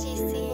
GC.